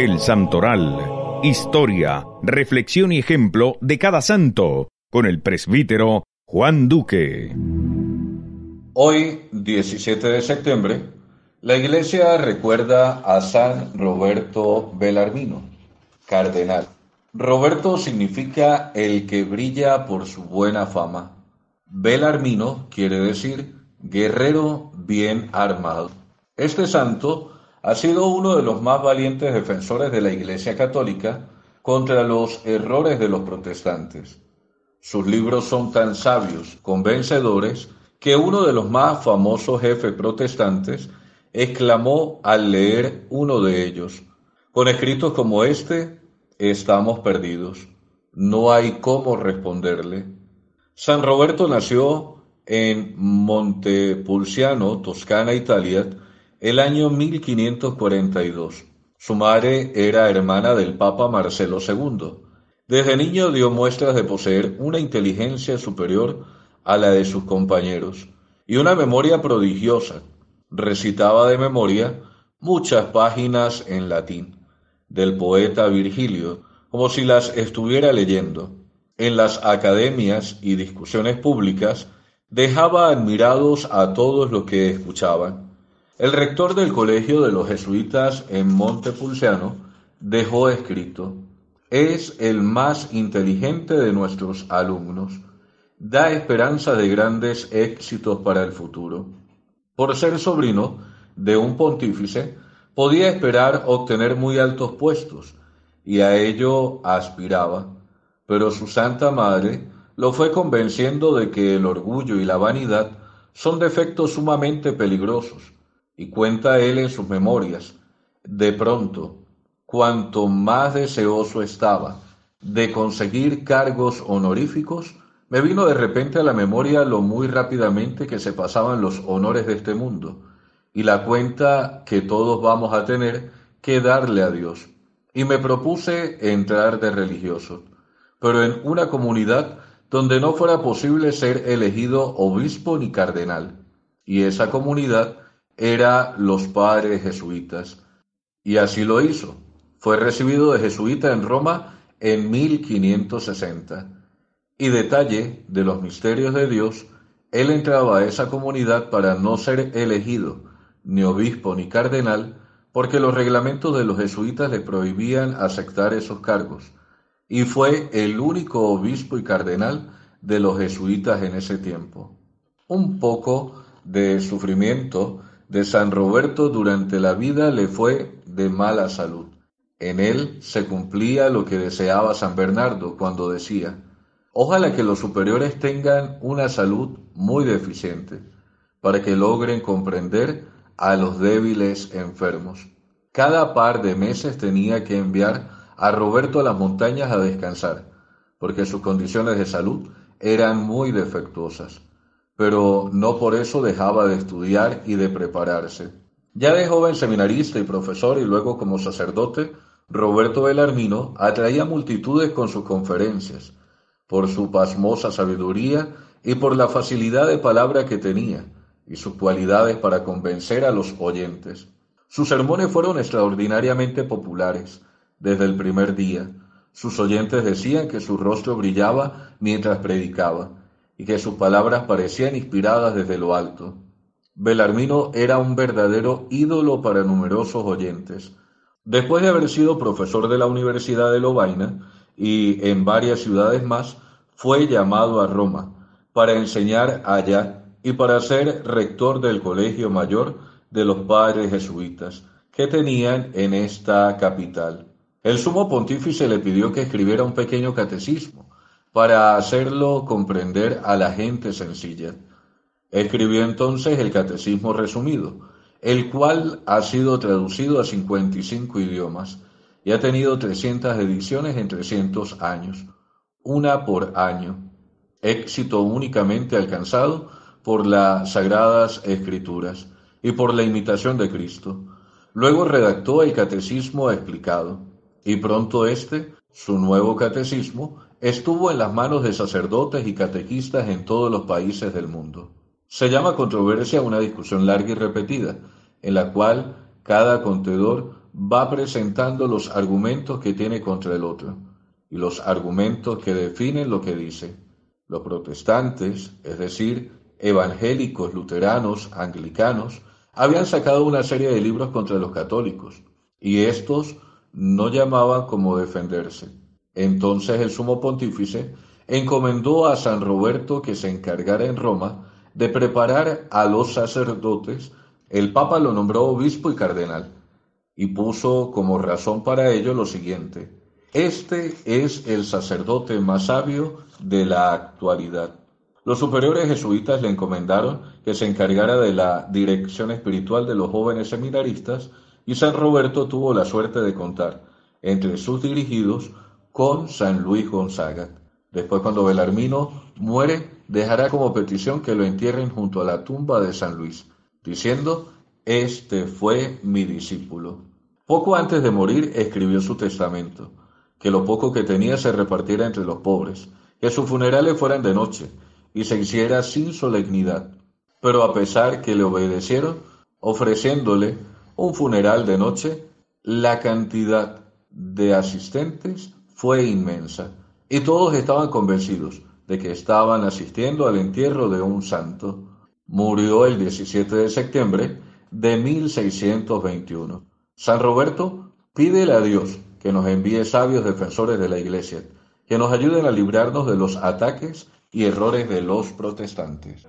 El Santoral. Historia, reflexión y ejemplo de cada santo con el presbítero Juan Duque. Hoy, 17 de septiembre, la iglesia recuerda a San Roberto Belarmino, cardenal. Roberto significa el que brilla por su buena fama. Belarmino quiere decir guerrero bien armado. Este santo ha sido uno de los más valientes defensores de la Iglesia Católica contra los errores de los protestantes. Sus libros son tan sabios, convencedores, que uno de los más famosos jefes protestantes exclamó al leer uno de ellos, con escritos como este, estamos perdidos, no hay cómo responderle. San Roberto nació en Montepulciano, Toscana, Italia, el año 1542. Su madre era hermana del Papa Marcelo II. Desde niño dio muestras de poseer una inteligencia superior a la de sus compañeros y una memoria prodigiosa. Recitaba de memoria muchas páginas en latín del poeta Virgilio, como si las estuviera leyendo. En las academias y discusiones públicas dejaba admirados a todos los que escuchaban el rector del colegio de los jesuitas en Montepulciano dejó escrito, es el más inteligente de nuestros alumnos, da esperanza de grandes éxitos para el futuro. Por ser sobrino de un pontífice, podía esperar obtener muy altos puestos, y a ello aspiraba, pero su Santa Madre lo fue convenciendo de que el orgullo y la vanidad son defectos sumamente peligrosos, y cuenta él en sus memorias, de pronto, cuanto más deseoso estaba de conseguir cargos honoríficos, me vino de repente a la memoria lo muy rápidamente que se pasaban los honores de este mundo y la cuenta que todos vamos a tener que darle a Dios. Y me propuse entrar de religioso, pero en una comunidad donde no fuera posible ser elegido obispo ni cardenal. Y esa comunidad era los padres jesuitas. Y así lo hizo. Fue recibido de jesuita en Roma en 1560. Y detalle de los misterios de Dios, él entraba a esa comunidad para no ser elegido, ni obispo ni cardenal, porque los reglamentos de los jesuitas le prohibían aceptar esos cargos, y fue el único obispo y cardenal de los jesuitas en ese tiempo. Un poco de sufrimiento de San Roberto durante la vida le fue de mala salud. En él se cumplía lo que deseaba San Bernardo cuando decía, ojalá que los superiores tengan una salud muy deficiente, para que logren comprender a los débiles enfermos. Cada par de meses tenía que enviar a Roberto a las montañas a descansar, porque sus condiciones de salud eran muy defectuosas pero no por eso dejaba de estudiar y de prepararse. Ya de joven seminarista y profesor y luego como sacerdote, Roberto Belarmino atraía multitudes con sus conferencias, por su pasmosa sabiduría y por la facilidad de palabra que tenía, y sus cualidades para convencer a los oyentes. Sus sermones fueron extraordinariamente populares desde el primer día. Sus oyentes decían que su rostro brillaba mientras predicaba, y que sus palabras parecían inspiradas desde lo alto. Belarmino era un verdadero ídolo para numerosos oyentes. Después de haber sido profesor de la Universidad de Lovaina y en varias ciudades más, fue llamado a Roma para enseñar allá y para ser rector del Colegio Mayor de los Padres Jesuitas que tenían en esta capital. El sumo pontífice le pidió que escribiera un pequeño catecismo para hacerlo comprender a la gente sencilla. Escribió entonces el Catecismo resumido, el cual ha sido traducido a 55 idiomas y ha tenido 300 ediciones en 300 años, una por año, éxito únicamente alcanzado por las sagradas escrituras y por la imitación de Cristo. Luego redactó el Catecismo explicado, y pronto este, su nuevo catecismo, estuvo en las manos de sacerdotes y catequistas en todos los países del mundo. Se llama controversia una discusión larga y repetida, en la cual cada contendor va presentando los argumentos que tiene contra el otro y los argumentos que definen lo que dice. Los protestantes, es decir, evangélicos, luteranos, anglicanos, habían sacado una serie de libros contra los católicos y estos no llamaban como defenderse. Entonces el sumo pontífice encomendó a San Roberto que se encargara en Roma de preparar a los sacerdotes. El Papa lo nombró obispo y cardenal y puso como razón para ello lo siguiente. Este es el sacerdote más sabio de la actualidad. Los superiores jesuitas le encomendaron que se encargara de la dirección espiritual de los jóvenes seminaristas y San Roberto tuvo la suerte de contar entre sus dirigidos con San Luis Gonzaga. Después, cuando Belarmino muere, dejará como petición que lo entierren junto a la tumba de San Luis, diciendo, Este fue mi discípulo. Poco antes de morir escribió su testamento, que lo poco que tenía se repartiera entre los pobres, que sus funerales fueran de noche y se hiciera sin solemnidad. Pero a pesar que le obedecieron, ofreciéndole un funeral de noche, la cantidad de asistentes fue inmensa y todos estaban convencidos de que estaban asistiendo al entierro de un santo. Murió el 17 de septiembre de 1621. San Roberto pídele a Dios que nos envíe sabios defensores de la Iglesia, que nos ayuden a librarnos de los ataques y errores de los protestantes.